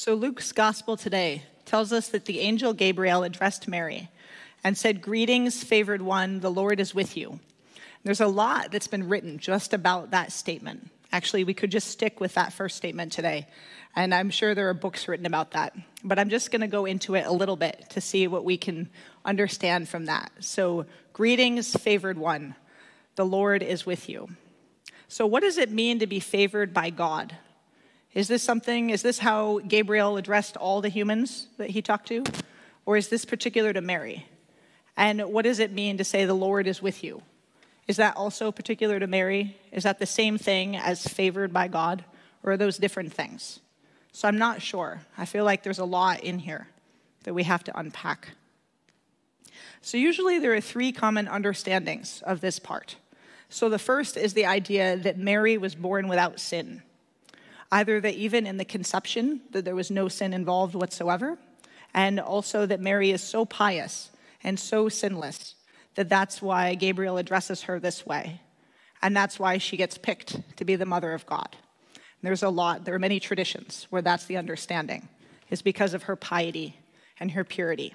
So, Luke's gospel today tells us that the angel Gabriel addressed Mary and said, Greetings, favored one, the Lord is with you. There's a lot that's been written just about that statement. Actually, we could just stick with that first statement today. And I'm sure there are books written about that. But I'm just going to go into it a little bit to see what we can understand from that. So, greetings, favored one, the Lord is with you. So, what does it mean to be favored by God? Is this something, is this how Gabriel addressed all the humans that he talked to? Or is this particular to Mary? And what does it mean to say the Lord is with you? Is that also particular to Mary? Is that the same thing as favored by God? Or are those different things? So I'm not sure. I feel like there's a lot in here that we have to unpack. So, usually there are three common understandings of this part. So, the first is the idea that Mary was born without sin. Either that even in the conception, that there was no sin involved whatsoever, and also that Mary is so pious and so sinless that that's why Gabriel addresses her this way. And that's why she gets picked to be the mother of God. There's a lot, there are many traditions where that's the understanding, is because of her piety and her purity.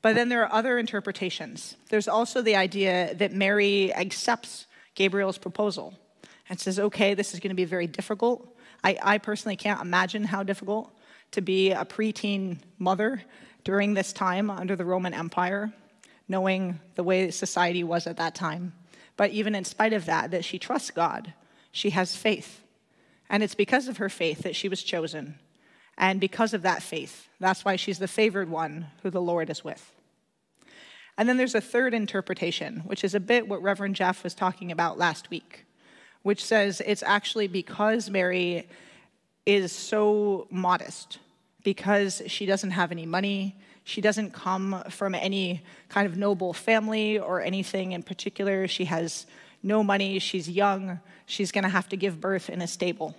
But then there are other interpretations. There's also the idea that Mary accepts Gabriel's proposal and says, okay, this is going to be very difficult. I, I personally can't imagine how difficult to be a preteen mother during this time under the Roman Empire, knowing the way society was at that time. But even in spite of that, that she trusts God, she has faith and it's because of her faith that she was chosen. And because of that faith, that's why she's the favored one who the Lord is with. And then there's a third interpretation, which is a bit what Reverend Jeff was talking about last week, which says it's actually because Mary is so modest, because she doesn't have any money, she doesn't come from any kind of noble family or anything in particular. She has no money, she's young, she's going to have to give birth in a stable.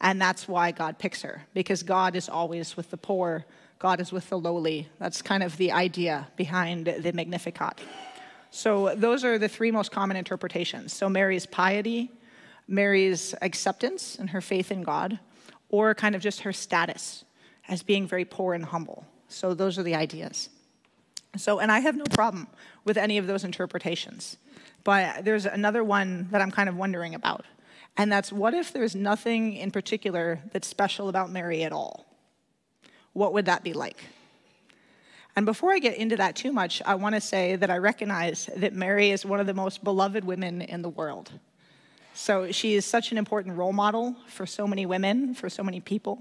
And that's why God picks her, because God is always with the poor, God is with the lowly. That's kind of the idea behind the Magnificat. So, those are the three most common interpretations. So, Mary's piety, Mary's acceptance and her faith in God, or kind of just her status as being very poor and humble. So, those are the ideas. So, and I have no problem with any of those interpretations. But there's another one that I'm kind of wondering about. And that's what if there's nothing in particular that's special about Mary at all? What would that be like? And before I get into that too much, I want to say that I recognize that Mary is one of the most beloved women in the world. So she is such an important role model for so many women, for so many people.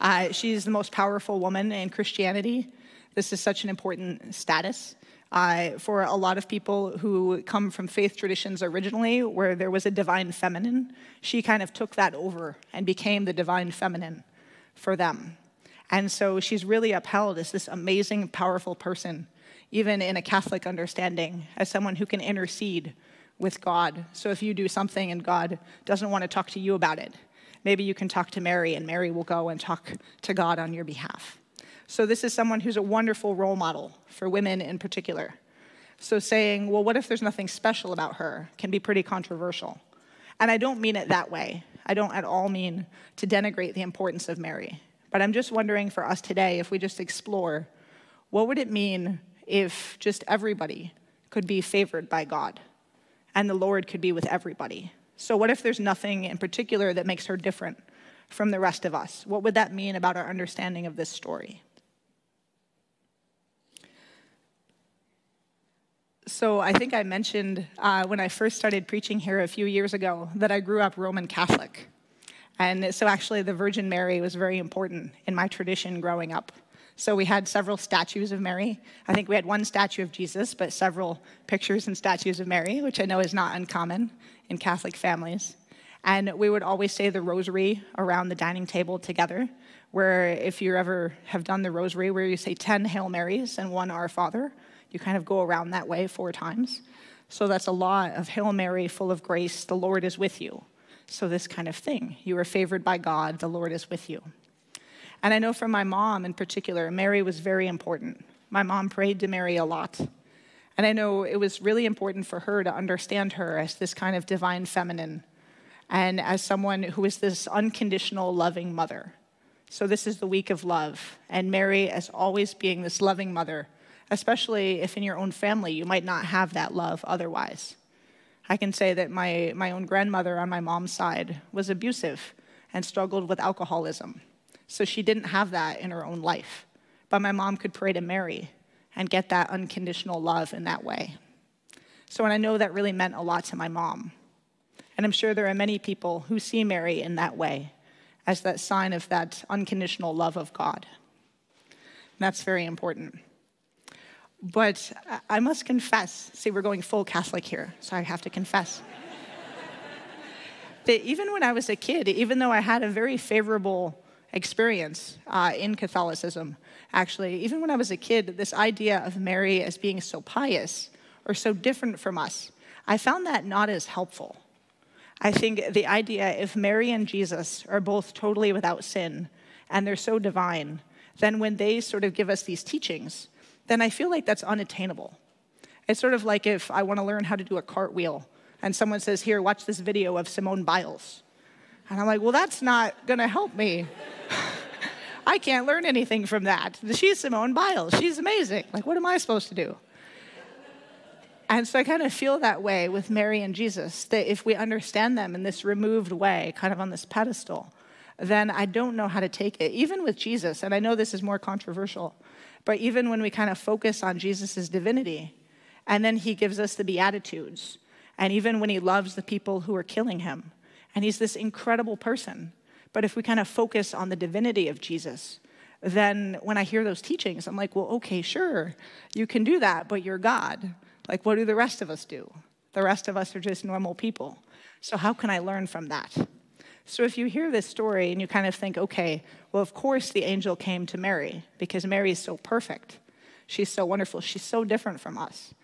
Uh, she's the most powerful woman in Christianity. This is such an important status uh, for a lot of people who come from faith traditions originally, where there was a divine feminine, she kind of took that over and became the divine feminine for them. And so she's really upheld as this amazing, powerful person, even in a Catholic understanding, as someone who can intercede with God. So if you do something and God doesn't want to talk to you about it, maybe you can talk to Mary and Mary will go and talk to God on your behalf. So, this is someone who's a wonderful role model for women in particular. So, saying, well, what if there's nothing special about her can be pretty controversial. And I don't mean it that way. I don't at all mean to denigrate the importance of Mary. But I'm just wondering for us today, if we just explore, what would it mean if just everybody could be favored by God and the Lord could be with everybody? So, what if there's nothing in particular that makes her different from the rest of us? What would that mean about our understanding of this story? So I think I mentioned uh, when I first started preaching here a few years ago that I grew up Roman Catholic. And so actually, the Virgin Mary was very important in my tradition growing up. So we had several statues of Mary. I think we had one statue of Jesus, but several pictures and statues of Mary, which I know is not uncommon in Catholic families. And we would always say the rosary around the dining table together, where if you ever have done the rosary, where you say 10 Hail Marys and one Our Father, you kind of go around that way four times. So that's a lot of Hail Mary, full of grace, the Lord is with you. So, this kind of thing. You are favored by God, the Lord is with you. And I know from my mom in particular, Mary was very important. My mom prayed to Mary a lot. And I know it was really important for her to understand her as this kind of divine feminine and as someone who is this unconditional, loving mother. So, this is the week of love, and Mary as always being this loving mother, especially if in your own family you might not have that love otherwise. I can say that my, my own grandmother on my mom's side was abusive and struggled with alcoholism. So she didn't have that in her own life. But my mom could pray to Mary and get that unconditional love in that way. So, and I know that really meant a lot to my mom. And I'm sure there are many people who see Mary in that way, as that sign of that unconditional love of God. And that's very important. But I must confess, see, we're going full Catholic here, so I have to confess. that even when I was a kid, even though I had a very favorable experience uh, in Catholicism, actually, even when I was a kid, this idea of Mary as being so pious or so different from us, I found that not as helpful. I think the idea if Mary and Jesus are both totally without sin and they're so divine, then when they sort of give us these teachings, then I feel like that's unattainable. It's sort of like if I want to learn how to do a cartwheel and someone says, Here, watch this video of Simone Biles. And I'm like, Well, that's not going to help me. I can't learn anything from that. She's Simone Biles. She's amazing. Like, what am I supposed to do? And so I kind of feel that way with Mary and Jesus, that if we understand them in this removed way, kind of on this pedestal, then I don't know how to take it. Even with Jesus, and I know this is more controversial, but even when we kind of focus on Jesus' divinity, and then he gives us the Beatitudes, and even when he loves the people who are killing him, and he's this incredible person. But if we kind of focus on the divinity of Jesus, then when I hear those teachings, I'm like, well, okay, sure, you can do that, but you're God. Like, what do the rest of us do? The rest of us are just normal people. So, how can I learn from that? So, if you hear this story and you kind of think, okay, well, of course the angel came to Mary because Mary is so perfect. She's so wonderful. She's so different from us.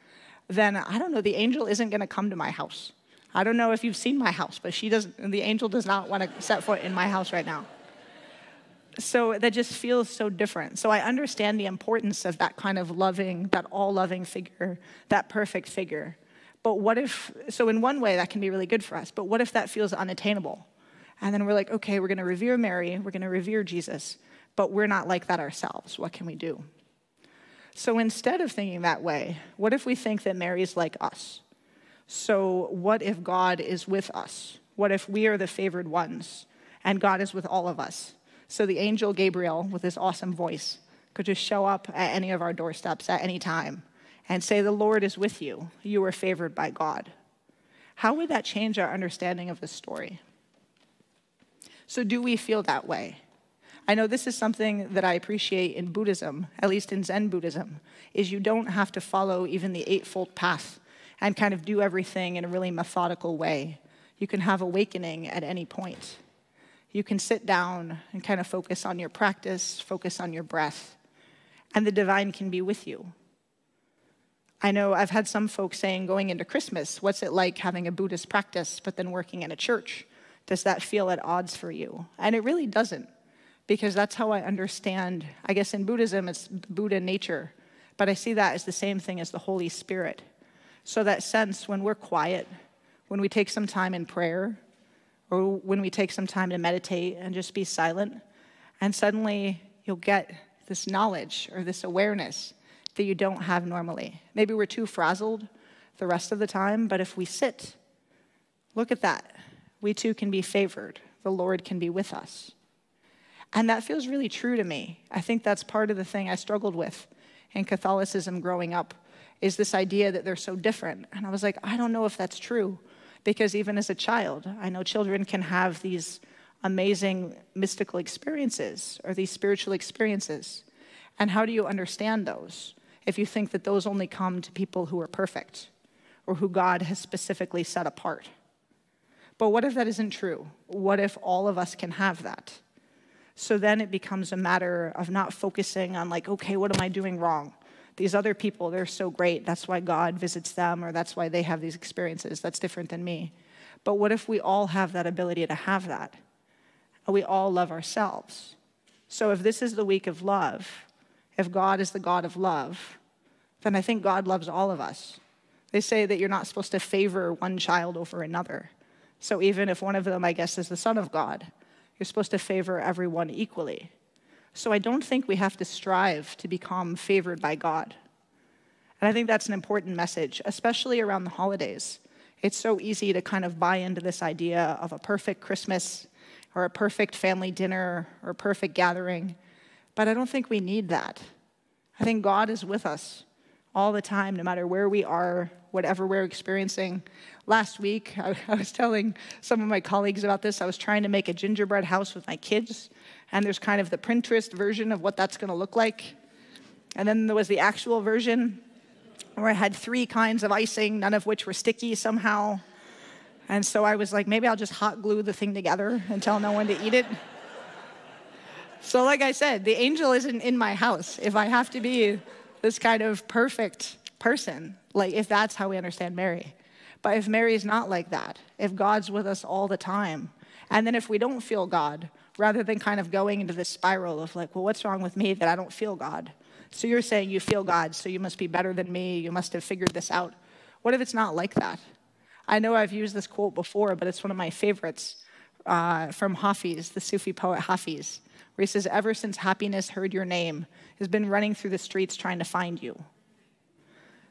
Then I don't know, the angel isn't going to come to my house. I don't know if you've seen my house, but she doesn't, the angel does not want to set foot in my house right now. So that just feels so different. So I understand the importance of that kind of loving, that all loving figure, that perfect figure. But what if, so in one way that can be really good for us, but what if that feels unattainable? And then we're like, okay, we're going to revere Mary, we're going to revere Jesus, but we're not like that ourselves. What can we do? So instead of thinking that way, what if we think that Mary's like us? So, what if God is with us? What if we are the favored ones and God is with all of us? So, the angel Gabriel, with his awesome voice, could just show up at any of our doorsteps at any time and say, The Lord is with you. You are favored by God. How would that change our understanding of the story? So, do we feel that way? I know this is something that I appreciate in Buddhism, at least in Zen Buddhism, is you don't have to follow even the eightfold path and kind of do everything in a really methodical way. You can have awakening at any point. You can sit down and kind of focus on your practice, focus on your breath, and the divine can be with you. I know I've had some folks saying going into Christmas, what's it like having a Buddhist practice but then working in a church? Does that feel at odds for you? And it really doesn't, because that's how I understand. I guess in Buddhism, it's Buddha nature, but I see that as the same thing as the Holy Spirit. So, that sense when we're quiet, when we take some time in prayer, or when we take some time to meditate and just be silent, and suddenly you'll get this knowledge or this awareness that you don't have normally. Maybe we're too frazzled the rest of the time, but if we sit, look at that we too can be favored. The Lord can be with us. And that feels really true to me. I think that's part of the thing I struggled with in Catholicism growing up is this idea that they're so different. And I was like, I don't know if that's true because even as a child, I know children can have these amazing mystical experiences or these spiritual experiences. And how do you understand those if you think that those only come to people who are perfect or who God has specifically set apart? But what if that isn't true? What if all of us can have that? So then it becomes a matter of not focusing on, like, okay, what am I doing wrong? These other people, they're so great. That's why God visits them, or that's why they have these experiences. That's different than me. But what if we all have that ability to have that? We all love ourselves. So if this is the week of love, if God is the God of love, then I think God loves all of us. They say that you're not supposed to favor one child over another. So even if one of them, I guess, is the Son of God, you're supposed to favor everyone equally. So I don't think we have to strive to become favored by God. And I think that's an important message, especially around the holidays. It's so easy to kind of buy into this idea of a perfect Christmas or a perfect family dinner or a perfect gathering. But I don't think we need that. I think God is with us all the time, no matter where we are, whatever we're experiencing. Last week, I, I, was telling some of my colleagues about this. I was trying to make a gingerbread house with my kids, and there's kind of the Pinterest version of what that's going to look like. And then there was the actual version where I had three kinds of icing, none of which were sticky somehow. And so I was like, maybe I'll just hot glue the thing together and tell no one to eat it. so, like I said, the angel isn't in my house. If I have to be this kind of perfect person, like if that's how we understand Mary. But if Mary's not like that, if God's with us all the time, and then if we don't feel God, rather than kind of going into this spiral of like, well, what's wrong with me that I don't feel God? So you're saying you feel God, so you must be better than me, you must have figured this out. What if it's not like that? I know I've used this quote before, but it's one of my favorites uh, from Hafiz, the Sufi poet Hafiz, where he says, Ever since happiness heard your name, has been running through the streets trying to find you.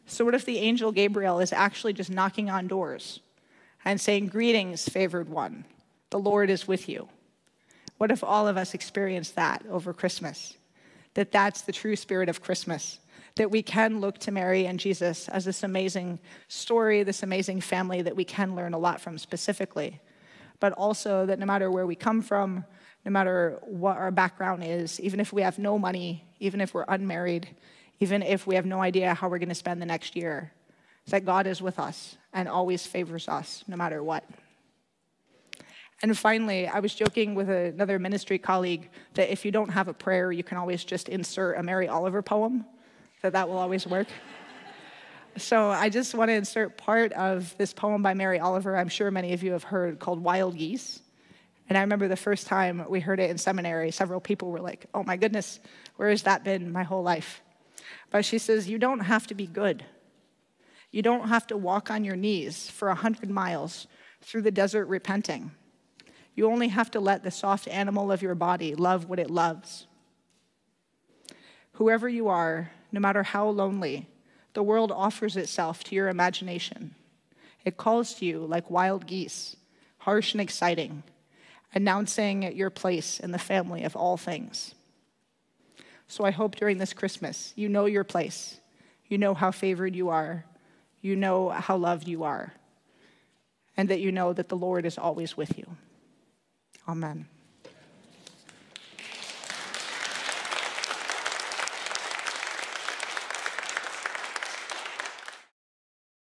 So, what if the angel Gabriel is actually just knocking on doors and saying, Greetings, favored one, the Lord is with you? What if all of us experience that over Christmas? That that's the true spirit of Christmas that we can look to Mary and Jesus as this amazing story, this amazing family that we can learn a lot from specifically. But also that no matter where we come from, no matter what our background is, even if we have no money, even if we're unmarried, even if we have no idea how we're going to spend the next year, that God is with us and always favors us no matter what. And finally, I was joking with another ministry colleague that if you don't have a prayer, you can always just insert a Mary Oliver poem that that will always work. so I just want to insert part of this poem by Mary Oliver, I'm sure many of you have heard, called Wild Geese. And I remember the first time we heard it in seminary, several people were like, oh my goodness, where has that been my whole life? But she says, you don't have to be good. You don't have to walk on your knees for a hundred miles through the desert repenting. You only have to let the soft animal of your body love what it loves. Whoever you are, no matter how lonely, the world offers itself to your imagination. It calls to you like wild geese, harsh and exciting, announcing your place in the family of all things. So I hope during this Christmas, you know your place. You know how favored you are. You know how loved you are. And that you know that the Lord is always with you. Amen.